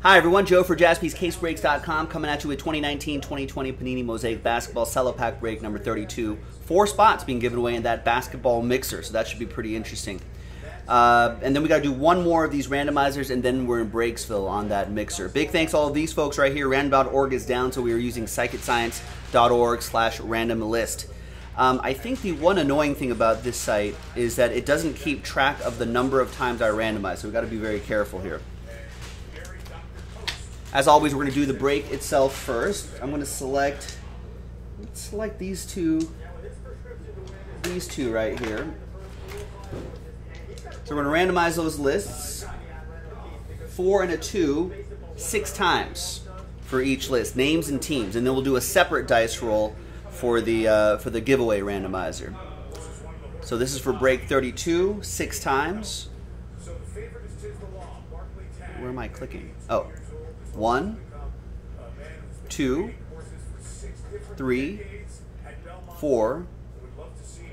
Hi, everyone. Joe for JaspysCaseBreaks.com coming at you with 2019-2020 Panini Mosaic Basketball Cello Pack Break number 32. Four spots being given away in that basketball mixer, so that should be pretty interesting. Uh, and then we got to do one more of these randomizers, and then we're in Breaksville on that mixer. Big thanks all of these folks right here. Random.org is down, so we are using psychicscience.org slash random list. Um, I think the one annoying thing about this site is that it doesn't keep track of the number of times I randomize, so we've got to be very careful here. As always, we're going to do the break itself first. I'm going to select, let's select these two, these two right here. So we're going to randomize those lists, four and a two, six times for each list, names and teams, and then we'll do a separate dice roll for the uh, for the giveaway randomizer. So this is for break 32, six times. Where am I clicking? Oh, one, two, three, four,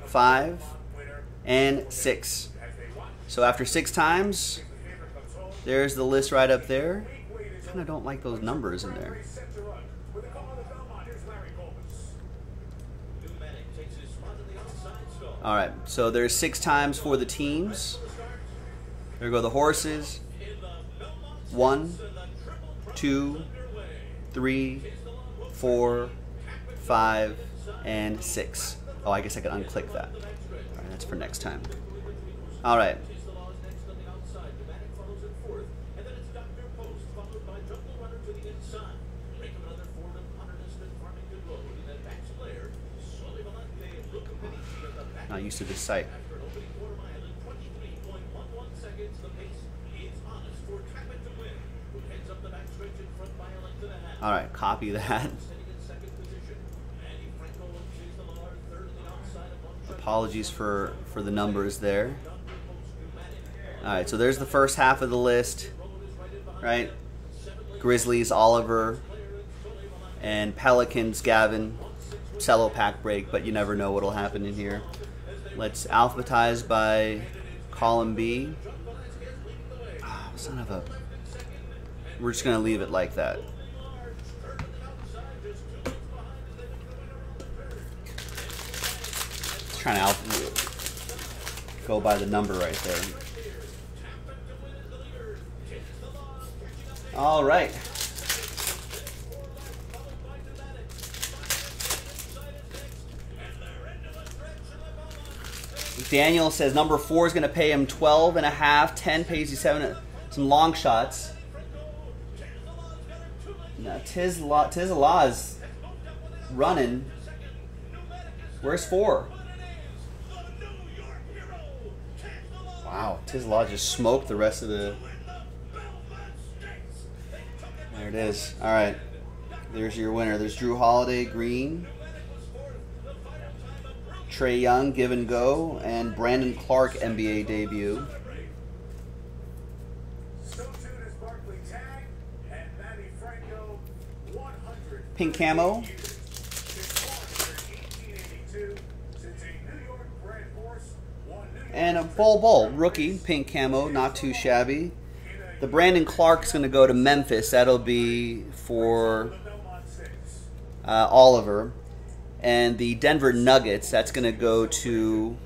five, and six. So after six times, there's the list right up there. I kind of don't like those numbers in there. All right, so there's six times for the teams. There go the horses. One, two, three, four, five, and six. Oh, I guess I could unclick that. All right, that's for next time. All right. Not used to this site. All right, copy that. Apologies for, for the numbers there. All right, so there's the first half of the list, right? Grizzlies, Oliver, and Pelicans, Gavin. Cello pack break, but you never know what'll happen in here. Let's alphabetize by column B. Oh, son of a. We're just going to leave it like that. trying to go by the number right there. All right. Daniel says number four is going to pay him 12 and a half. 10 pays you seven. Some long shots. Now, Tiz Law is running. Where's four? Wow, Law just smoked the rest of the. There it is. All right. There's your winner. There's Jrue Holiday, green. Trae Young, give and go, and Brandon Clarke NBA debut. Pink camo. And a Bol Bull, rookie, pink camo, not too shabby. The Brandon Clarke's going to go to Memphis. That'll be for uh, Oliver. And the Denver Nuggets, that's going to go to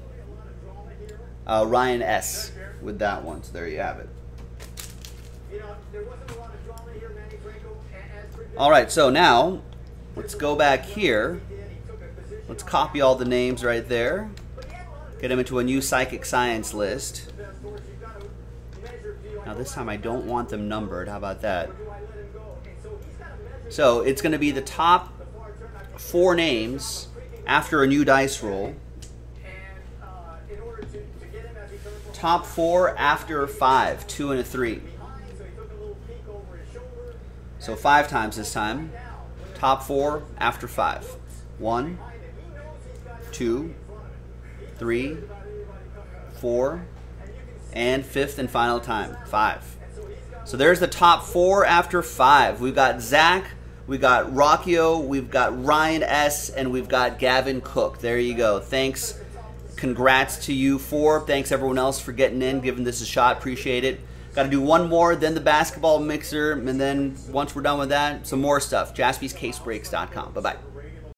uh, Ryan S. with that one. So there you have it. All right, so now let's go back here. Let's copy all the names right there. Get them into a new psychic science list. Now this time I don't want them numbered. How about that? So it's going to be the top four names after a new dice roll. Top four after five, two and a three. So five times this time. Top four after five. One, two, three, four, and fifth and final time, five. So there's the top four after five. We've got Zach, we've got Rockio, we've got Ryan S, and we've got Gavin Cook. There you go. Thanks. Congrats to you four. Thanks everyone else for getting in, giving this a shot. Appreciate it. Got to do one more, then the basketball mixer, and then once we're done with that, some more stuff. JaspysCaseBreaks.com. Bye bye.